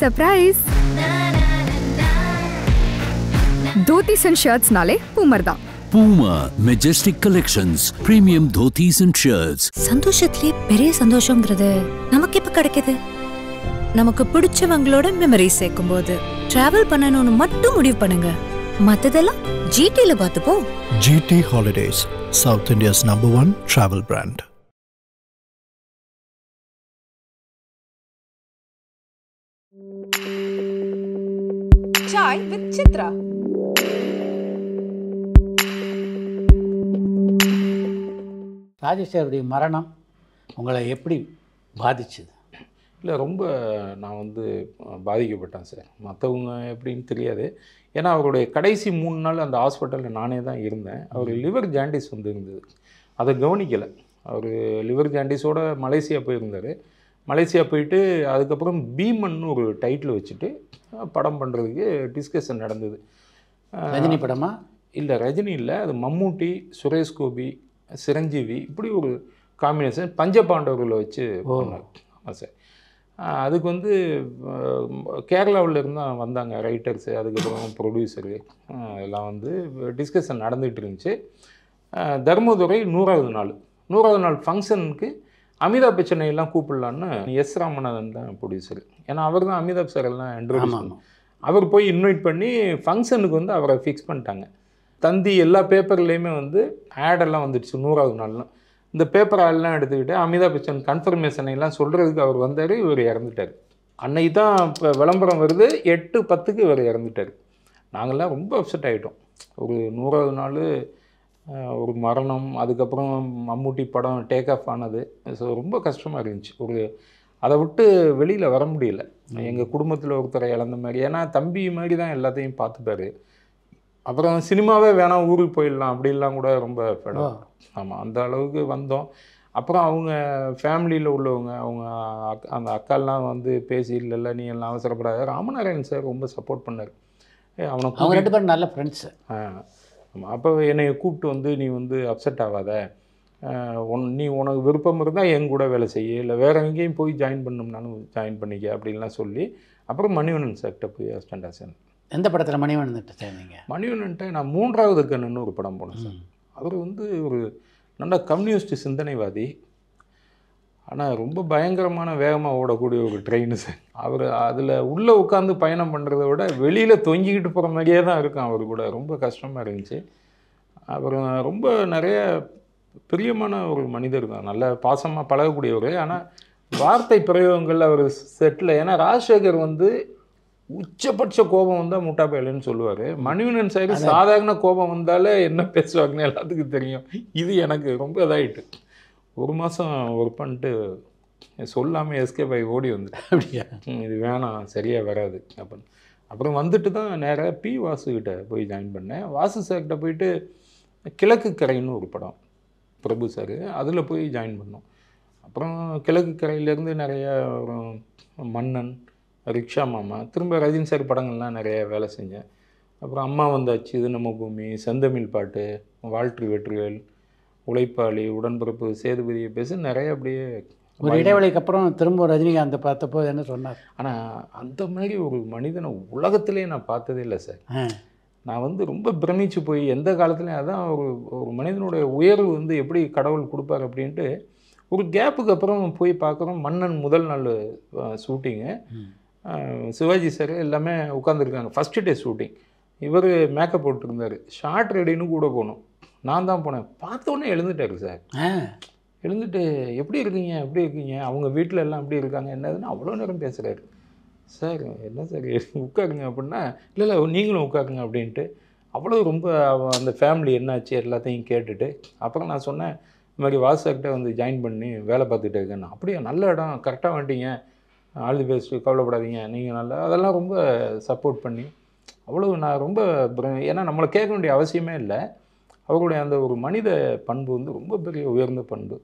Surprise dhotis and ஷர்ட்ஸ்னாலே boomer தான் Puma Majestic Collections, premium dhotis and shirts. சந்தோஷத்திலே பெரிய சந்தோஷங்கிறது நமக்கு எப்ப கிடைக்குது? நமக்கு பிடிச்சவங்களோட மெமரி சேர்க்கும் போது டிராவல் பண்ணணும்னு மட்டும் முடிவு பண்ணுங்க. மத்ததெல்லாம் ஜிடில பார்த்துப்போம். GT Holidays, South India's number one travel brand. Chai with Chitra. ராஜேஸ்வருடைய மரணம் உங்களை எப்படி பாதிச்சுது? இல்லை ரொம்ப நான் வந்து பாதிக்கப்பட்டேன் சார். மற்றவங்க எப்படின்னு தெரியாது. ஏன்னா அவருடைய கடைசி மூணு நாள் அந்த ஹாஸ்பிட்டலில் நானே தான் இருந்தேன். அவர் லிவர் ஜாண்டிஸ் வந்து இருந்தது. அதை கவனிக்கலை. அவர் லிவர் ஜாண்டிஸோட மலேசியா போயிருந்தார். மலேசியா போயிட்டு அதுக்கப்புறம் பீமன்னு ஒரு டைட்டில் வச்சுட்டு படம் பண்ணுறதுக்கு டிஸ்கஷன் நடந்தது. ரஜினி படமா? இல்லை ரஜினி இல்லை அது மம்மூட்டி சுரேஷ் கோபி சிரஞ்சீவி இப்படி ஒரு காம்பினேஷன் பஞ்சபாண்டவர்களை வச்சு ஆமாம் சார் அதுக்கு வந்து கேரளாவில் இருந்து தான் வந்தாங்க ரைட்டர்ஸு அதுக்கப்புறம் ப்ரொடியூசரு எல்லாம் வந்து டிஸ்கஷன் நடந்துகிட்டு இருந்துச்சு. தர்மதுரை நூறாவது நாள். நூறாவது நாள் ஃபங்க்ஷனுக்கு அமிதாப் பச்சனை எல்லாம் கூப்பிடலான்னு எஸ் ராமநாதன் தான் ப்ரொடியூசர் ஏன்னா அவர் தான் அமிதாப் சார் எல்லாம் இன்ட்ரோடியூஸ் அவர் போய் இன்வைட் பண்ணி ஃபங்க்ஷனுக்கு வந்து அவரை ஃபிக்ஸ் பண்ணிட்டாங்க. தந்தி எல்லா பேப்பர்லேயுமே வந்து ஆடெல்லாம் வந்துடுச்சு நூறாவது நாள்லாம் இந்த பேப்பர் ஆடெல்லாம் எடுத்துக்கிட்டு அமிதாப் பச்சன் கன்ஃபர்மேஷனை எல்லாம் சொல்கிறதுக்கு அவர் வந்தார் இவர் இறந்துட்டார். அன்னைக்கு தான் இப்போ விளம்பரம் வருது எட்டு பத்துக்கு இவர் இறந்துட்டார். நாங்கள்லாம் ரொம்ப அப்செட் ஆகிட்டோம் ஒரு நூறாவது நாள் ஒரு மரணம் அதுக்கப்புறம் மம்முட்டி படம் டேக் ஆஃப் ஆனது. ஸோ ரொம்ப கஷ்டமாக இருந்துச்சு. ஒரு அதை விட்டு வெளியில் வர முடியல. எங்கள் குடும்பத்தில் ஒருத்தரை இழந்த மாதிரி. ஏன்னா தம்பி மாதிரி தான் எல்லாத்தையும் பார்த்துப்பாரு. அப்புறம் சினிமாவே வேணாம் ஊருக்கு போயிடலாம் அப்படிலாம் கூட ரொம்ப ஓ. ஆமாம் அந்த அளவுக்கு வந்தோம். அப்புறம் அவங்க ஃபேமிலியில் உள்ளவங்க அவங்க அக்- அந்த அக்காலாம் வந்து பேசி இல்லைல்ல நீ எல்லாம் அவசரப்படாத. ராமநாராயணன் சார் ரொம்ப சப்போர்ட் பண்ணார். அவனை அவங்க ரெண்டு பேரும் நல்ல ஃப்ரெண்ட்ஸு ஆமாம் அப்போ என்னை கூப்பிட்டு வந்து நீ வந்து அப்செட் ஆகாத. உன் நீ உனக்கு விருப்பம் இருந்தால் என் கூட வேலை செய்ய. இல்லை வேறு எங்கேயும் போய் ஜாயின் பண்ணணும்னாலும் ஜாயின் பண்ணிக்க அப்படின்லாம் சொல்லி அப்புறம் மணிவண்ணன் சார்கிட்ட போய் அசிஸ்டண்ட் ஆசன் எந்த படத்தில் மணிவண்ணன்கிட்ட சேர்ந்தீங்க? மணிவண்ணன்ட்ட நான் மூன்றாவது கண்ணுன்னு ஒரு படம் போனேன் சார் அவர் வந்து ஒரு நல்ல கம்யூனிஸ்ட் சிந்தனைவாதி. ஆனால் ரொம்ப பயங்கரமான வேகமாக ஓடக்கூடிய ஒரு ட்ரெயின் சார். அவர் அதில் உள்ளே உட்காந்து பயணம் பண்ணுறத விட வெளியில் தொங்கிக்கிட்டு போகிற மாதிரியே தான் இருக்கும் அவர் கூட. ரொம்ப கஷ்டமாக இருந்துச்சு. அப்புறம் ரொம்ப நிறைய பிரியமான ஒரு மனிதர் தான். நல்ல பாசமாக பழகக்கூடியவர். ஆனால் வார்த்தை பிரயோகங்கள் அவர் செட்டில் ஏன்னா ராஜசேகர் வந்து உச்சபட்ச கோபம் வந்தால் முட்டா பயலுன்னு சொல்லுவார். மணிவண்ணன் சார் சாதாரண கோபம் வந்தாலே என்ன பேசுவாங்கன்னு எல்லாத்துக்கும் தெரியும். இது எனக்கு ரொம்ப இதாயிட்டு. ஒரு மாதம் ஒர்க் பண்ணிட்டு சொல்லாமல் எஸ்கேப் ஆகி ஓடி வந்துட்டேன் அப்படியா? இது வேணாம் சரியாக வராது அப்படின்னு. அப்புறம் வந்துட்டு தான் நேராக பி வாசுகிட்ட போய் ஜாயின் பண்ணேன். வாசு சார்கிட்ட போயிட்டு கிழக்கு கரைன்னு ஒரு படம் பிரபு சார் அதில் போய் ஜாயின் பண்ணோம். அப்புறம் கிழக்கு கரையிலேருந்து நிறைய மன்னன் ரிக்ஷா மாமா திரும்ப ரஜினி சார் படங்கள்லாம் நிறைய வேலை செஞ்சேன். அப்புறம் அம்மா வந்தாச்சு இது நம்ம பூமி செந்தமிழ் பாட்டு வாழ்ற்று வெற்றிவேல் உழைப்பாளி உடன்பிறப்பு சேதுபதியை பேச நிறைய அப்படியே ஒரு இடைவெளிக்கு அப்புறம் திரும்ப ரஜினிகாந்த் பார்த்தப்போ என்ன சொன்னார்? ஆனால் அந்த மாதிரி ஒரு மனிதனை உலகத்திலே நான் பார்த்ததே இல்லை சார். நான் வந்து ரொம்ப பிரமிச்சு போய் எந்த காலத்துலையும் அதான் ஒரு ஒரு மனிதனுடைய உயர்வு வந்து எப்படி கடவுள் கொடுப்பார் அப்படின்ட்டு ஒரு கேப்புக்கு அப்புறம் போய் பார்க்குறோம். மன்னன் முதல் நாள் ஷூட்டிங்கு சிவாஜி சார் எல்லாமே உட்காந்துருக்காங்க ஃபஸ்ட்டு டே ஷூட்டிங் இவர் மேக்கப் போட்டுருந்தார். ஷார்ட் ரெடின்னு கூட போனோம். நான் தான் போனேன். பார்த்தோன்னே எழுந்துட்டாரு சார். எழுந்துட்டு எப்படி இருக்கீங்க? எப்படி இருக்கீங்க? அவங்க வீட்டில் எல்லாம் எப்படி இருக்காங்க? என்னதுன்னு அவ்வளோ நேரம் பேசுகிறாரு சார் என்ன சார்? உட்காருங்க அப்படின்னா இல்லை இல்லை நீங்களும் உட்காருங்க அப்படின்ட்டு. அவ்வளோ ரொம்ப அந்த ஃபேமிலி என்னாச்சு எல்லாத்தையும் கேட்டுட்டு அப்புறம் நான் சொன்னேன் இந்த மாதிரி வாசாக்கிட்ட வந்து ஜாயின் பண்ணி வேலை பார்த்துட்டு இருக்கேன் அப்படியே? நல்ல இடம். கரெக்டாக வந்துட்டீங்க ஆல் தி பெஸ்ட்டு கவலைப்படாதீங்க. நீங்கள் நல்லா அதெல்லாம் ரொம்ப சப்போர்ட் பண்ணி. அவ்வளோ நான் ரொம்ப ஏன்னா நம்மளை கேட்க வேண்டிய அவசியமே இல்லை. அவருடைய அந்த ஒரு மனித பண்பு வந்து ரொம்ப பெரிய உயர்ந்த பண்பு.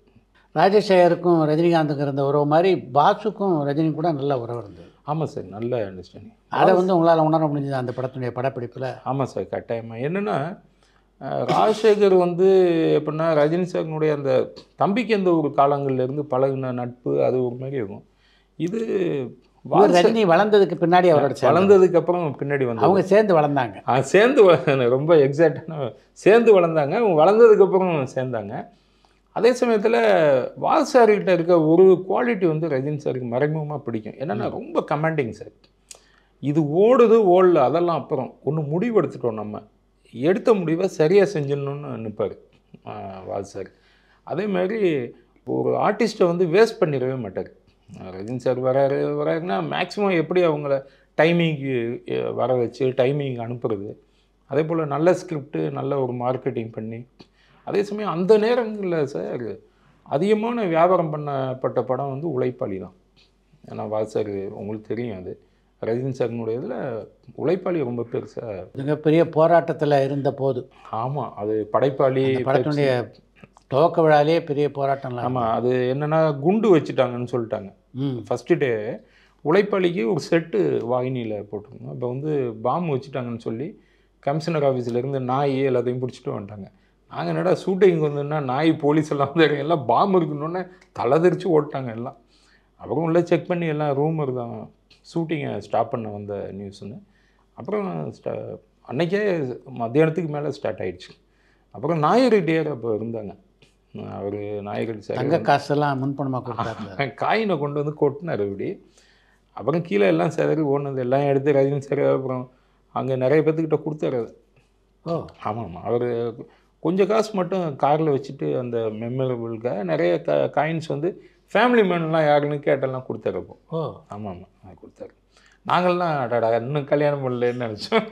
ராஜசேகருக்கும் ரஜினிகாந்துக்கும் இருந்த உறவு மாதிரி பாசுக்கும் ரஜினி கூட நல்ல உறவு இருந்தது. ஆமாம் சார் நல்ல அண்டர்ஸ்டாண்டிங் அதை வந்து உங்களால் உணர முடிஞ்சது அந்த படத்துடைய படப்பிடிப்பில்? ஆமாம் சார் கட்டாயமாக என்னென்னா ராஜசேகர் வந்து எப்படின்னா ரஜினி சார்னுடைய அந்த தம்பிக்கு அந்த ஒரு காலங்கள்ல இருந்து பழகுன நட்பு அது ஒரு மாதிரி இருக்கும். இது ரஜினி வளர்ந்ததுக்கு பின்னாடி அவரோட. வளர்ந்ததுக்கு அப்புறம் பின்னாடி வந்து அவங்க சேர்ந்து வளர்ந்தாங்க. சேர்ந்து ரொம்ப எக்ஸாக்டான சேர்ந்து வளர்ந்தாங்க. அவங்க வளர்ந்ததுக்கு அப்புறம் சேர்ந்தாங்க. அதே சமயத்தில் வால் சார்கிட்ட இருக்க ஒரு குவாலிட்டி வந்து ரஜினி சாருக்கு மறைமுகமாக பிடிக்கும். என்னென்னா ரொம்ப கமாண்டிங் சார் இது ஓடுது ஓடல அதெல்லாம் அப்புறம் ஒன்று முடிவு எடுத்துட்டோம் நம்ம. எடுத்த முடிவை சரியாக செஞ்சிடணும்னு நிற்பார் வால் சார் அதே மாதிரி ஒரு ஆர்டிஸ்ட்டை வந்து வேஸ்ட் பண்ணிடவே மாட்டார். ரஜினி சார் வராரு வராருன்னா மேக்ஸிமம் எப்படி அவங்கள டைமிங்க்கு வர வச்சு டைமிங் அனுப்புறது? அதே போல் நல்ல ஸ்கிரிப்ட் நல்ல ஒரு மார்க்கெட்டிங் பண்ணி அதே சமயம் அந்த நேரங்களில் சார் அதிகமான வியாபாரம் பண்ணப்பட்ட படம் வந்து உழைப்பாளி தான். ஏன்னா சார் உங்களுக்கு தெரியும் அது. ரஜினி சாரினுடைய இதில் உழைப்பாளி ரொம்ப பெருசாக மிகப்பெரிய போராட்டத்தில் இருந்த போது. ஆமாம் அது படைப்பாளி படத்தினுடைய துவக்க விழாலே பெரிய போராட்டம்லாம் ஆமாம் அது என்னென்னா குண்டு வச்சுட்டாங்கன்னு சொல்லிட்டாங்க. ஃபஸ்ட்டு டே உழைப்பாளிக்கு ஒரு செட்டு வாகினியில் போட்டிருந்தோம். இப்போ வந்து பாம்பு வச்சுட்டாங்கன்னு சொல்லி கமிஷனர் ஆஃபீஸ்லேருந்து நாய் எல்லாத்தையும் பிடிச்சிட்டு வந்துட்டாங்க. நாங்கள் என்னடா ஷூட்டிங் வந்தோன்னா நாய் போலீஸ் எல்லாம் வந்து எல்லாம் பாம்பு இருக்குன்னொன்னே தலைதெறிச்சு ஓட்டாங்க எல்லாம். அப்புறம் உள்ளே செக் பண்ணி எல்லாம் ரூமர் தான். ஷூட்டிங்கை ஸ்டாப் பண்ண வந்த நியூஸ்னு அப்புறம் ஸ்டா அன்னைக்கே மத்தியானத்துக்கு மேலே ஸ்டார்ட் ஆகிடுச்சு அப்புறம் நாயரெட்டியார் அப்போ இருந்தாங்க. அவர் நாயரெட்டி தங்க காசெல்லாம் முன்பணமாக கொடுத்தாருல காயினை கொண்டு வந்து கொட்டினார் இப்படி அப்புறம் கீழே எல்லாம் சிதறி ஓடுனது எல்லாம் எடுத்து ரஜினி சார் அப்புறம் அங்கே நிறைய பேர்த்துக்கிட்ட கொடுத்தாரு அது. ஓ. ஆமாம் அவர் கொஞ்சம் காசு மட்டும் காரில் வச்சுட்டு அந்த மெமரபிளுக்காக நிறைய க காயின்ஸ் வந்து ஃபேமிலி மேன்லாம் யாருன்னு கேட்டெல்லாம் கொடுத்தாரு அப்போ. ஓ. ஆமாம் ஆமாம் கொடுத்தாரு. நாங்கள்லாம் அடடா இன்னும் கல்யாணம் பண்ணலன்னு நினச்சோம்.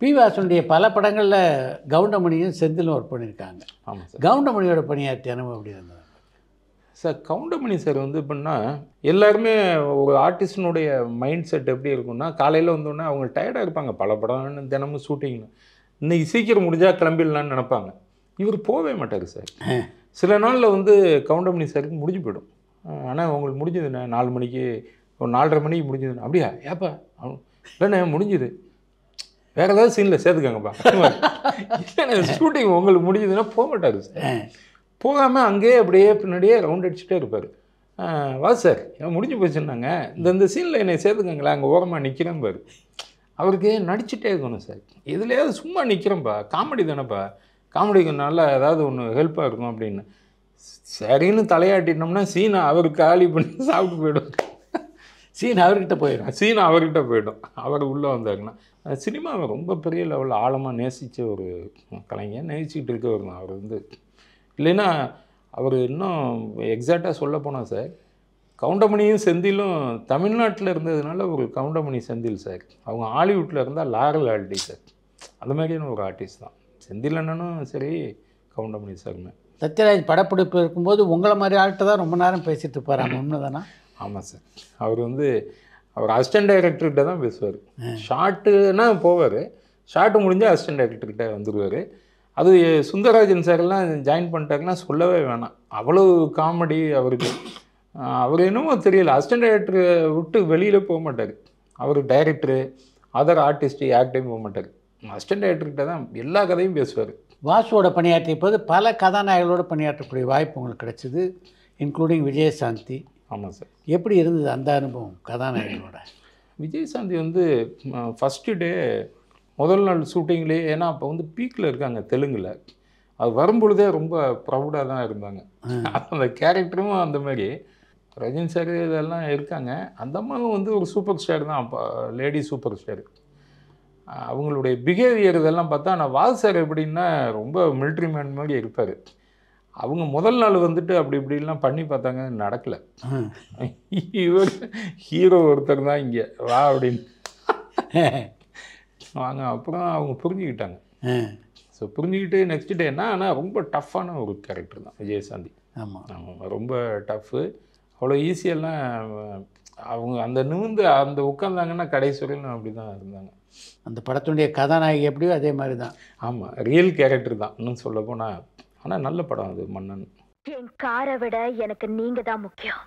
பி வாசனுடைய பல படங்களில் கவுண்டமணியும் செந்திலும் ஒர்க் பண்ணியிருக்காங்க. ஆமாம் சார். கவுண்டமணியோட பணியாற்றிய அனுபவம் எப்படி இருந்தது? சார் கவுண்டமணி சார் வந்து எப்படின்னா எல்லாருமே ஒரு ஆர்டிஸ்டினுடைய மைண்ட் செட் எப்படி இருக்கும்னா காலையில் வந்தோடனே அவங்க டயர்டாக இருப்பாங்க. பல படம் தினமும் ஷூட்டிங்னு இன்னைக்கு சீக்கிரம் முடிஞ்சால் கிளம்பிடலான்னு நினைப்பாங்க. இவர் போகவே மாட்டார் சார். சில நாளில் வந்து கவுண்டமணி சாருக்கு முடிஞ்சு போயிடும். ஆனால் உங்களுக்கு முடிஞ்சதுண்ணே நாலு மணிக்கு ஒரு நாலரை மணிக்கு முடிஞ்சதுண்ணே அப்படியா? ஏப்பா? இல்லைண்ணே முடிஞ்சுது. வேறு ஏதாவது சீனில் சேர்த்துக்கங்கப்பா. இல்லைண்ணே ஷூட்டிங் உங்களுக்கு முடிஞ்சதுன்னா போக மாட்டார் சார் போகாமல் அங்கேயே அப்படியே பின்னாடியே ரவுண்ட் அடிச்சுட்டே இருப்பார். வா சார் முடிஞ்சு போச்சுன்னாங்க. இந்த இந்த சீனில் என்னை சேர்த்துக்கங்களேன் அங்கே ஓரமாக நிற்கிறேன் பாரு. அவருக்கு நடிச்சுட்டே இருக்கணும் சார் இதுலையாவது சும்மா நிற்கிறேன்ப்பா காமெடி தானேப்பா. காமெடிக்கு நல்லா ஏதாவது ஒன்று ஹெல்ப்பாக இருக்கும் அப்படின்னு. சரின்னு தலையாட்டினோம்னா சீனை அவருக்கு காலி பண்ணி சாப்பிட்டு போயிடும் சீன் அவர்கிட்ட போயிடும். சீன் அவர்கிட்ட போயிடும். அவர் உள்ளே வந்தாருன்னா சினிமாவை ரொம்ப பெரிய லெவலில் ஆழமாக நேசித்த ஒரு கலைஞர் நேசிச்சுட்டு இருக்கவர் தான் அவர் வந்து. இல்லைன்னா அவர் இன்னும் எக்ஸாக்டாக சொல்ல போனால் சார் கவுண்டமணியும் செந்திலும் தமிழ்நாட்டில் இருந்ததுனால ஒரு கவுண்டமணி செந்தில் சார் அவங்க ஹாலிவுட்டில் இருந்தால் லாரல் ஆல்டி சார் அந்த மாதிரியான ஒரு ஆர்டிஸ்ட் தான். செந்தில் அண்ணனும் சரி கவுண்டமணி சாருமே சத்யராஜ் படப்பிடிப்பு இருக்கும்போது உங்களை மாதிரி ஆள்கிட்ட தான் ரொம்ப நேரம் பேசிட்டு இருப்பாராம் உண்மைதானா ஆமாம் சார் அவர் வந்து அவர் அசிஸ்டன்ட் டைரக்டர்கிட்ட தான் பேசுவார். ஷார்ட்டுனா போவார். ஷார்ட்டு முடிஞ்சால் அசிஸ்டன்ட் டைரக்டர்கிட்ட வந்துடுவார் அது சுந்தரராஜன் சார் எல்லாம் ஜாயின் பண்ணிட்டாருன்னா சொல்லவே வேணாம். அவ்வளோ காமெடி அவருக்கு. அவர் என்னமோ தெரியல. அசிஸ்டன்ட் டைரக்டர் விட்டு வெளியில் போக மாட்டார். அவர் டைரக்டரு அதர் ஆர்டிஸ்ட்டு யார்கிட்டையும் போக மாட்டார். அசிஸ்டன்ட் டைரக்டர்கிட்ட தான் எல்லா கதையும் பேசுவார். வாசுவோட பணியாற்றிய போது பல கதாநாயகர்களோட பணியாற்றக்கூடிய வாய்ப்பு உங்களுக்கு கிடைச்சிது இன்க்ளூடிங் விஜயசாந்தி. ஆமாம் சார். எப்படி இருந்தது அந்த அனுபவம் கதாநாயகனோட? விஜயசாந்தி வந்து ஃபஸ்ட்டு டே முதல் நாள் ஷூட்டிங்லேயே ஏன்னா அப்போ வந்து பீக்கில் இருக்காங்க தெலுங்கில். அது வரும்பொழுதே ரொம்ப ப்ரௌடாக தான் இருந்தாங்க. அந்த கேரக்டரும் அந்த மாதிரி. ரஜினி சார் இதெல்லாம் இருக்காங்க. அந்த அம்மாவும் வந்து ஒரு சூப்பர் ஸ்டார் தான். அப்போ லேடி சூப்பர் ஸ்டார் அவங்களுடைய பிஹேவியர் இதெல்லாம் பார்த்தா நான் வால் சார் எப்படின்னா ரொம்ப மிலிட்ரி மேன் மாதிரி இருப்பார். அவங்க முதல் நாள் வந்துட்டு அப்படி இப்படிலாம் பண்ணி பார்த்தாங்க நடக்கலை. இவர் ஹீரோ ஒருத்தர் தான் இங்கே வா அப்படின்னு. வாங்க அப்புறம் அவங்க புரிஞ்சுக்கிட்டாங்க. ஸோ புரிஞ்சுக்கிட்டு நெக்ஸ்ட் டே என்ன ஆனால் ரொம்ப டஃப்பான ஒரு கேரக்டர் தான் விஜயசாந்தி. ஆமாம் ஆமாம் ரொம்ப டஃப்பு அவ்வளோ ஈஸியெல்லாம் அவங்க அந்த நிமிந்து அந்த உட்காந்தாங்கன்னா கடைசி வரையிலும் அப்படி தான் இருந்தாங்க. அந்த படத்தினுடைய கதாநாயகி எப்படியோ அதே மாதிரி தான். ஆமாம் ரியல் கேரக்டர் தான். இன்னும் சொல்ல போனால் ஆனால் நல்ல படம் அது மன்னன். என் காரை விட எனக்கு நீங்க தான் முக்கியம்.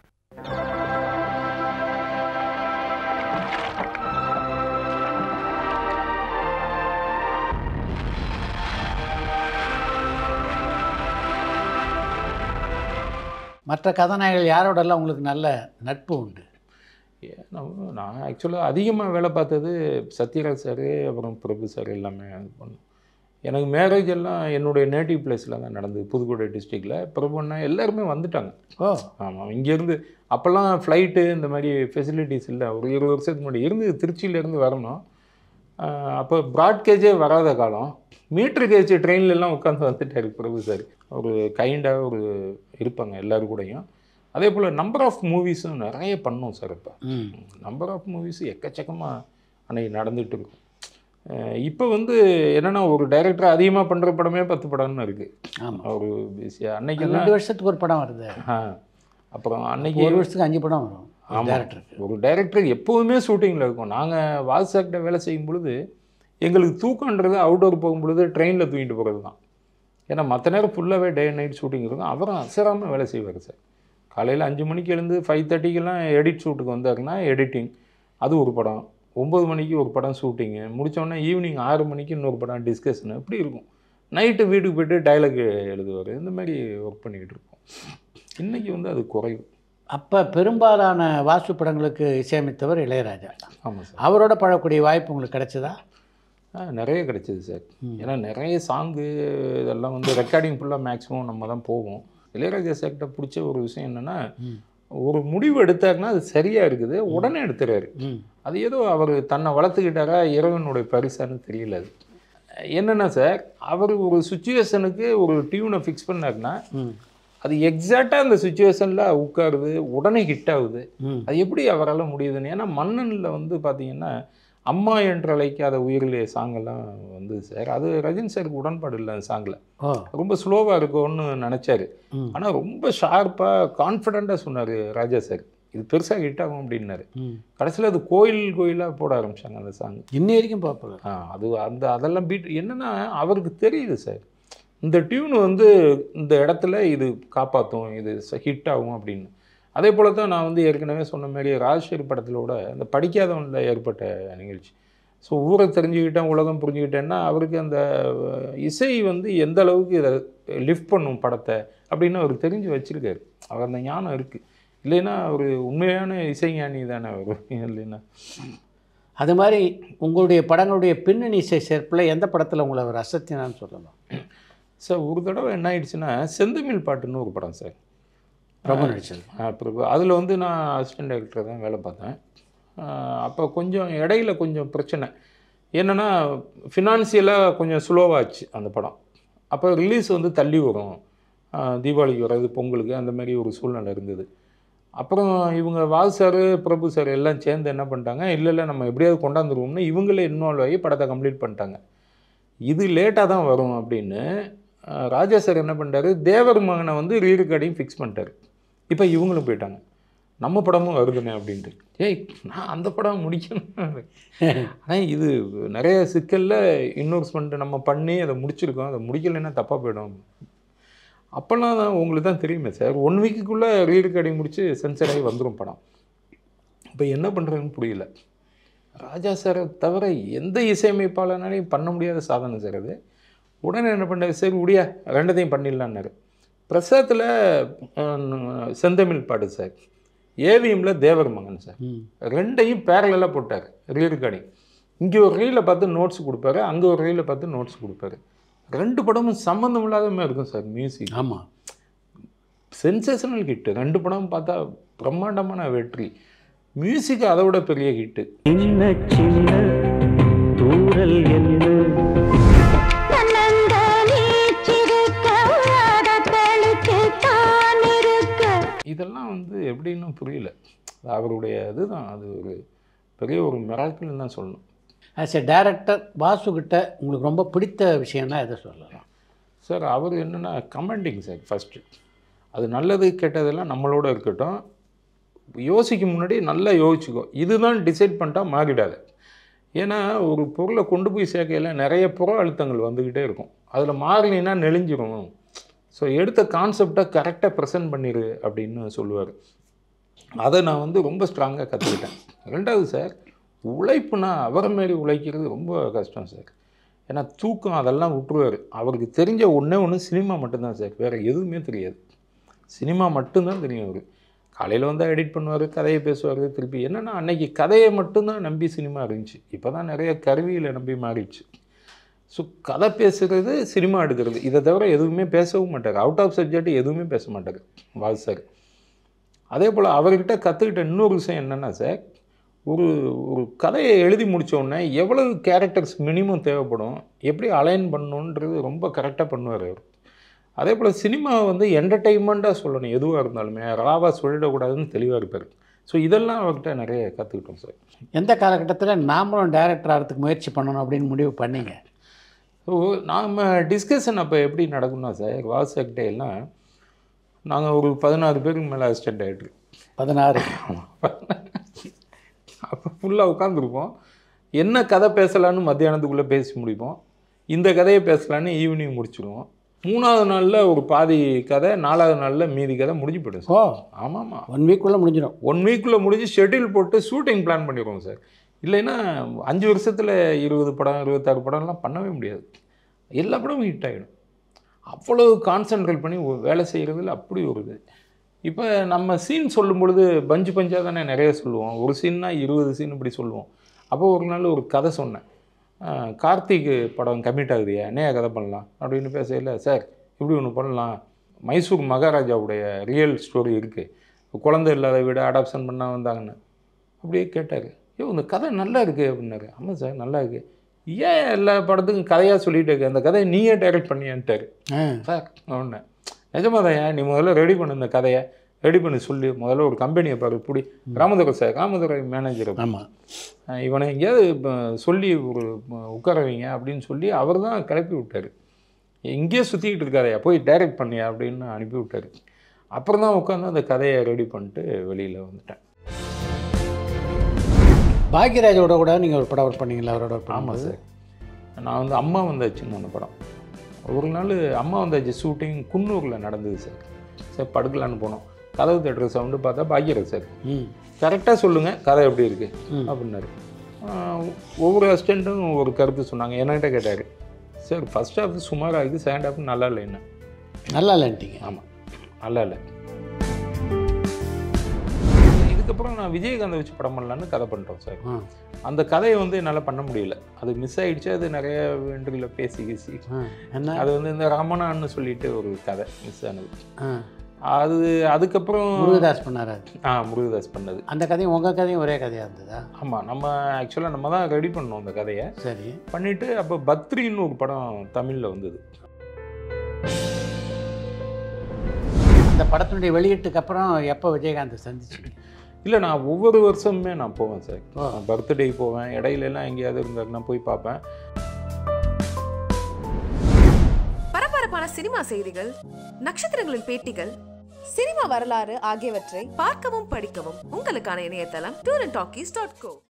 மற்ற கதாநாயகர்கள் யாரோடெல்லாம் உங்களுக்கு நல்ல நட்பு உண்டு? நான் ஆக்சுவலாக அதிகமாக வேலை பார்த்தது சத்யராஜ் சார் அப்புறம் பிரபு சார் எல்லாமே. இது பண்ணோம் எனக்கு மேரேஜ் எல்லாம் என்னுடைய நேட்டிவ் பிளேஸில் தான் நடந்தது புதுக்கோட்டை டிஸ்ட்ரிக்டில் பிரபுன்னா எல்லாருமே வந்துட்டாங்க. ஓ. ஆமாம் இங்கேருந்து அப்போல்லாம் ஃப்ளைட்டு இந்த மாதிரி ஃபெசிலிட்டிஸ் இல்லை. ஒரு இருபது வருஷத்துக்கு முன்னாடி இருந்து திருச்சியிலேருந்து வரணும். அப்போ ப்ராட்கேஜே வராத காலம். மீட்ரு கேஜ் ட்ரெயின்ல எல்லாம் உட்காந்து வந்துட்டாரு பிரபு சார் ஒரு கைண்டாக ஒரு இருப்பாங்க எல்லாரும் கூடயும். அதே போல் நம்பர் ஆஃப் மூவிஸும் நிறைய பண்ணோம் சார் இப்போ நம்பர் ஆஃப் மூவிஸ் எக்கச்சக்கமாக அன்னைக்கு நடந்துட்டு இருக்கும் இப்போ வந்து என்னென்னா ஒரு டைரக்டர் அதிகமாக பண்ணுற படமே பத்து படம்னு இருக்குது ஆமாம் ஒரு பிஸியாக அன்னைக்கெல்லாம் ரெண்டு வருஷத்துக்கு ஒரு படம் வருது. அப்புறம் அன்னைக்கு ஒரு வருஷத்துக்கு அஞ்சு படம் வரும். டேரக்டருக்கு ஒரு டைரக்டர் எப்போவுமே ஷூட்டிங்கில் இருக்கும். நாங்கள் வால்சாக்கிட்ட வேலை செய்யும் பொழுது எங்களுக்கு தூக்கன்றது அவுட்டோர் போகும் பொழுது ட்ரெயினில் தூங்கிட்டு போகிறது தான். ஏன்னா மற்ற நேரம் ஃபுல்லாகவே டே அண்ட் நைட் ஷூட்டிங் இருக்கும். அவரும் அசராமல் வேலை செய்வார் சார். காலையில் அஞ்சு மணிக்கு எழுந்து ஃபைவ் தேர்ட்டிக்கெல்லாம் எடிட் ஷூட்டுக்கு வந்தாருன்னா எடிட்டிங் அது ஒரு படம். ஒம்பது மணிக்கு ஒரு படம் ஷூட்டிங்கு முடித்தோடனே ஈவினிங் ஆறு மணிக்கு இன்னொரு படம் டிஸ்கஷன் இப்படி இருக்கும். நைட்டு வீட்டுக்கு போயிட்டு டைலாக் எழுதுவார். இந்த மாதிரி ஒர்க் பண்ணிக்கிட்டு இருக்கோம் இன்றைக்கி வந்து அது குறைவு. அப்போ பெரும்பாலான வாசு படங்களுக்கு இசையமைத்தவர் இளையராஜா. ஆமாம் சார். அவரோட பழக்கூடிய வாய்ப்பு உங்களுக்கு கிடைச்சதா? நிறைய கிடைச்சிது சார். ஏன்னா நிறைய சாங்கு இதெல்லாம் வந்து ரெக்கார்டிங் ஃபுல்லாக மேக்ஸிமம் நம்ம தான் போவோம். இளையராஜா சார்கிட்ட பிடிச்ச ஒரு விஷயம் என்னென்னா ஒரு முடிவு எடுத்தாருன்னா அது சரியாக இருக்குது. உடனே எடுத்துறாரு. அது ஏதோ அவர் தன்னை வளர்த்துக்கிட்டாரா இறைவனுடைய பரிசான்னு தெரியல அது. என்னென்னா சார் அவர் ஒரு சுச்சுவேஷனுக்கு ஒரு டியூனை ஃபிக்ஸ் பண்ணாருன்னா அது எக்ஸாக்டாக அந்த சுச்சுவேஷனில் உட்காருது உடனே ஹிட் ஆகுது. அது எப்படி அவரால் முடியுதுன்னு? ஏன்னா மன்னனில் வந்து பார்த்தீங்கன்னா அம்மா என்று அழைக்காத உயிரிலே சாங்கெல்லாம் வந்து சார் அது ரஜினி சாருக்கு உடன்பாடு இல்லை அந்த சாங்கில். ரொம்ப ஸ்லோவாக இருக்கும்னு நினச்சாரு. ஆனால் ரொம்ப ஷார்ப்பாக கான்ஃபிடெண்ட்டாக சொன்னார் ராஜா சார். இது பெருசாக ஹிட் ஆகும் அப்படின்னாரு. கடைசியில் அது கோயில் கோயிலாக போட ஆரம்பிச்சாங்க அந்த சாங். இன்னி வரைக்கும் ஆ அது அந்த அதெல்லாம் பீட் என்னன்னா அவருக்கு தெரியுது சார். இந்த டியூன் வந்து இந்த இடத்துல இது காப்பாற்றும் இது ஹிட் ஆகும் அப்படின்னு. அதே போல தான் நான் வந்து ஏற்கனவே சொன்ன மாதிரி ராஜ்ஷேர் படத்திலோட இந்த படிக்காதவனில் ஏற்பட்ட நிகழ்ச்சி. ஸோ ஊரை தெரிஞ்சுக்கிட்டேன் உலகம் புரிஞ்சுக்கிட்டேன்னா அவருக்கு அந்த இசை வந்து எந்த அளவுக்கு இதை லிஃப்ட் பண்ணும் படத்தை அப்படின்னு அவர் தெரிஞ்சு வச்சிருக்காரு. அவர் அந்த ஞானம் இருக்குது இல்லைன்னா ஒரு உண்மையான இசைஞானி தானே அவர் இல்லைன்னா. அது மாதிரி உங்களுடைய படங்களுடைய பின்னணி இசை சேர்ப்பில் எந்த படத்தில் உங்களை அவர் அசத்தினான்னு சொல்லலாம் சார் ஒரு தடவை என்ன ஆயிடுச்சுன்னா செந்தமிழ் பாட்டுன்னு ஒரு படம் சார் பிரபு நடிச்சது. பிரபு. அதில் வந்து நான் அசிஸ்டன்ட் டைரக்டர் தான் வேலை பார்த்தேன். அப்போ கொஞ்சம் இடையில கொஞ்சம் பிரச்சனை. என்னென்னா ஃபினான்சியலாக கொஞ்சம் ஸ்லோவாச்சு அந்த படம். அப்போ ரிலீஸ் வந்து தள்ளி வரும். தீபாவளிக்கு வர்றது பொங்கலுக்கு அந்த மாதிரி ஒரு சூழ்நிலை இருந்தது. அப்புறம் இவங்க வாசு சார் பிரபு சார் எல்லாம் சேர்ந்து என்ன பண்ணிட்டாங்க இல்லை இல்லை நம்ம எப்படியாவது கொண்டாந்துருவோம்னு இவங்களே இன்வால்வ் ஆகி படத்தை கம்ப்ளீட் பண்ணிட்டாங்க. இது லேட்டாக தான் வரும் அப்படின்னு ராஜா சார் என்ன பண்ணிட்டாரு தேவர் மகனை வந்து ரீ ரெக்கார்டிங் ஃபிக்ஸ் பண்ணிட்டார். இப்போ இவங்களும் போயிட்டாங்க. நம்ம படமும் வருதுனே அப்படின்ட்டு. ஏய் நான் அந்த படம் முடிக்கணும். ஆனால் இது நிறைய சிக்கலில் இன்வெஸ்ட்மெண்ட் நம்ம பண்ணி அதை முடிச்சிருக்கோம். அதை முடிக்கலைன்னா தப்பாக போயிடும். அப்போல்லாம் தான் உங்களுக்கு தான் தெரியுமே சார். ஒன் வீக்குக்குள்ளே ரீ ரெக்கார்டிங் முடிச்சு சென்சர் ஆகி வந்துடும் படம். இப்போ என்ன பண்ணுறதுன்னு புரியல. ராஜா சாரை தவிர எந்த இசையமைப்பாளனாலையும் பண்ண முடியாத சாதனை சார் அது. உடனே என்ன பண்ணாரு? சரி முடியா ரெண்டத்தையும் பண்ணிடலான்னாரு. பிரசாத்தில் செந்தமிழ் பாடு சார். ஏவிஎம்மில் தேவர் மகன் சார். ரெண்டையும் பேரலாக போட்டார் ரீ ரெக்கார்டிங் இங்கே ஒரு ரீலை பார்த்து நோட்ஸ் கொடுப்பாரு அங்கே ஒரு ரீலை பார்த்து நோட்ஸ் கொடுப்பாரு. ரெண்டு படமும் சம்மந்தம் இல்லாத மாதிரி இருக்கும் சார் மியூசிக் ஆமாம் சென்சேஷனல் ஹிட்டு ரெண்டு படம் பார்த்தா பிரம்மாண்டமான வெற்றி. மியூசிக் அதை விட பெரிய ஹிட்டு சின்ன சின்ன தூரல் என்ன? இதெல்லாம் வந்து எப்படின்னு புரியல. அவருடைய இதுதான் அது ஒரு பெரிய ஒரு மிராக்கிள்னு தான் சொல்லணும். ஆஸ் எ டேரக்டர் வாசு கிட்ட உங்களுக்கு ரொம்ப பிடித்த விஷயம்னா எதை சொல்லலாம்? சார் அவர் என்னென்னா கமெண்டிங் சார் ஃபஸ்ட்டு அது நல்லது கெட்டதெல்லாம் நம்மளோட இருக்கட்டும். யோசிக்கும் முன்னாடி நல்லா யோசிச்சுக்கோ. இதுதான் டிசைட் பண்ணிட்டா மாறிடாது. ஏன்னா ஒரு பொருளை கொண்டு போய் சேர்க்கையில நிறைய புற அழுத்தங்கள் வந்துக்கிட்டே இருக்கும். அதில் மாறினா நெளிஞ்சிரும். ஸோ எடுத்த கான்செப்டை கரெக்டாக ப்ரெசென்ட் பண்ணிடு அப்படின்னு சொல்லுவார். அதை நான் வந்து ரொம்ப ஸ்ட்ராங்காக கற்றுக்கிட்டேன் ரெண்டாவது சார் உழைப்புனா அவரை மாரி உழைக்கிறது ரொம்ப கஷ்டம் சார் ஏன்னா தூக்கம் அதெல்லாம் விட்டுருவார். அவருக்கு தெரிஞ்ச ஒன்றே ஒன்று சினிமா மட்டும்தான் சார் வேறு எதுவுமே தெரியாது. சினிமா மட்டும்தான் தெரியும் அவர். காலையில் வந்து எடிட் பண்ணுவார் கதையை பேசுவார் திருப்பி. என்னென்னா அன்னைக்கு கதையை மட்டும்தான் நம்பி சினிமா இருந்துச்சு. இப்போ தான் நிறைய கருவியில் நம்பி மாறிடுச்சு. ஸோ கதை பேசுகிறது சினிமா எடுக்கிறது. இதை தவிர எதுவுமே பேசவும் மாட்டார். அவுட் ஆஃப் சப்ஜெக்ட் எதுவுமே பேச மாட்டார் வால் சார். அதே போல் அவர்கிட்ட கற்றுக்கிட்ட இன்னொரு விஷயம் என்னென்னா சார் ஒரு ஒரு கதையை எழுதி முடித்தோடனே எவ்வளவு கேரக்டர்ஸ் மினிமம் தேவைப்படும் எப்படி அலைன் பண்ணணுன்றது ரொம்ப கரெக்டாக பண்ணுவார் அவர். அதே போல் சினிமாவை வந்து என்டர்டெயின்மெண்ட்டாக சொல்லணும் எதுவாக இருந்தாலுமே. ராவாக சொல்லிடக்கூடாதுன்னு தெளிவாக இருப்பார். ஸோ இதெல்லாம் அவர்கிட்ட நிறைய கற்றுக்கிட்டோம் சார் எந்த காலகட்டத்தில் நாமளும் டைரக்டர் ஆகிறதுக்கு முயற்சி பண்ணணும் அப்படின்னு முடிவு பண்ணீங்க? ஸோ நாம் டிஸ்கஷன் அப்போ எப்படி நடக்கும்னா சார் வாசக்கிட்ட எல்லாம் நாங்கள் ஒரு பதினாறு பேருக்கு மேலே அசிஸ்டன்ட் ஆகிட்டு பதினாறு. அப்போ ஃபுல்லாக உட்காந்துருப்போம் என்ன கதை பேசலான்னு மத்தியானத்துக்குள்ளே பேசி முடிப்போம். இந்த கதையை பேசலான்னு ஈவினிங் முடிச்சிடுவோம். மூணாவது நாளில் ஒரு பாதி கதை நாலாவது நாளில் மீதி கதை முடிஞ்சு போயிடும் ஓ. சார் ஆமாம்மா ஒன் வீக்குள்ளே முடிஞ்சிடும். ஒன் வீக்குள்ளே முடிஞ்சு ஷெட்யூல் போட்டு ஷூட்டிங் பிளான் பண்ணிடுவோம் சார் இல்லைன்னா அஞ்சு வருஷத்தில் இருபது படம் இருபத்தாறு படம்லாம் பண்ணவே முடியாது. எல்லா படமும் ஹிட் ஆகிடும் அவ்வளோ கான்சென்ட்ரேட் பண்ணி வேலை செய்கிறதுல அப்படி ஒரு இது. இப்போ நம்ம சீன் சொல்லும் பொழுது பஞ்சு பஞ்சாக தானே நிறைய சொல்லுவோம். ஒரு சீன்னா இருபது சீன் இப்படி சொல்லுவோம். அப்போ ஒரு நாள் ஒரு கதை சொன்னேன். கார்த்திக் படம் கம்மிட் ஆகுதியா? என்னையா கதை பண்ணலாம்? அப்படின்னு பேசல சார் இப்படி ஒன்று பண்ணலாம். மைசூர் மகாராஜாவுடைய ரியல் ஸ்டோரி இருக்குது குழந்தை இல்லாத வீடு அடாப்ஷன் பண்ண வந்தாங்கன்னு. அப்படியே கேட்டார். ஐயோ இந்த கதை நல்லா இருக்குது அப்படின்னாரு. ஆமாம் சார் நல்லா இருக்குது ஏன் எல்லா படத்துக்கும் கதையாக சொல்லிட்டு இருக்க? அந்த கதையை நீயே டைரக்ட் பண்ணியான்ட்டாரு. சார் ஒன்று நிஜமாதையா நீ முதல்ல ரெடி பண்ணு இந்த கதையை. ரெடி பண்ணி சொல்லி. முதல்ல ஒரு கம்பெனியை பாரு இப்படி ராமதுரை சார் ராமதுரை மேனேஜர் ஆமாம் இவனை எங்கேயாவது சொல்லி ஒரு அஹ், உட்கார வைங்க அப்படின்னு சொல்லி அவர் தான் கிளப்பி விட்டார். எங்கேயோ சுற்றிக்கிட்டு இருக்காதையா போய் டைரக்ட் பண்ணியா? அப்படின்னு அனுப்பி விட்டார். அப்புறம் தான் உட்காந்து அந்த கதையை ரெடி பண்ணிட்டு வெளியில் வந்துட்டேன். பாக்யராஜோட கூட நீங்கள் ஒரு படம் ஒர்க் பண்ணீங்களா அவரோட ஆமாம்? சார். நான் வந்து அம்மா வந்தாச்சுன்னு ஒன்று படம். ஒரு நாள் அம்மா வந்தாச்சு ஷூட்டிங் குன்னூரில் நடந்தது சார். சார் படுக்கலான்னு போனோம். கதவு தட்டுற சவுண்டு பார்த்தா பாக்யராஜ் சார். ம். கரெக்டாக சொல்லுங்கள் கதை எப்படி இருக்குது. அப்படின்னாரு. ஒவ்வொரு அசிஸ்டண்ட்டும் ஒரு கருத்து சொன்னாங்க. என்கிட்ட கேட்டார். சார் ஃபர்ஸ்ட் ஹாஃப் சுமாராக இருக்குது செகண்ட் ஹாஃப் நல்லா இல்லை என்ன நல்லா இல்லைன்ட்டீங்க. ஆமாம் நல்லா இல்லை. இதுக்கப்புறம் நான் விஜயகாந்தை வச்சு படம் பண்ணலான்னு கதை பண்ணிட்டோம் சார். அந்த கதையை வந்து என்னால் பண்ண முடியல. அது மிஸ் ஆயிடுச்சு அது நிறைய வென்றில் பேசி பேசி. ஆ. என்ன? அது வந்து இந்த ரமணான்னு சொல்லிட்டு ஒரு கதை மிஸ் ஆனது. அது அதுக்கப்புறம் முருகதாஸ் பண்ணார்? ஆ முருகதாஸ் பண்ணது. அந்த கதையும் உங்கள் கதையும் ஒரே கதையாக இருந்ததா? ஆமாம் நம்ம ஆக்சுவலாக நம்ம தான் ரெடி பண்ணோம் அந்த கதையை. சரி. பண்ணிவிட்டு அப்போ பத்ரின்னு ஒரு படம் தமிழில் வந்தது. அந்த படத்தினுடைய வெளியீட்டுக்கு அப்புறம் எப்போ விஜயகாந்த் சந்திச்சிங்க இல்லை நான் ஒவ்வொரு வருஷமுமே நான் போவேன் சார். பர்த்டே போவேன். இடையில எல்லாம் எங்கேயாவது இருந்தாருன்னா போய் பார்ப்பேன். பரபரப்பான சினிமா செய்திகள் நட்சத்திரங்களின் பேட்டிகள் சினிமா வரலாறு ஆகியவற்றை பார்க்கவும் படிக்கவும் உங்களுக்கான இணையதளம் tour and talkies dot co